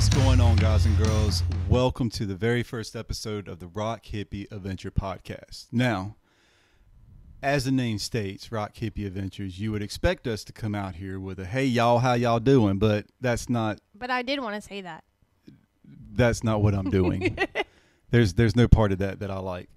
What's going on, guys and girls? Welcome to the very first episode of the Rock Hippie Adventure Podcast. Now, as the name states, Rock Hippie Adventures, you would expect us to come out here with a "Hey y'all, how y'all doing?" But that's not But I did want to say that. that's not what I'm doing. there's there's no part of that that I like.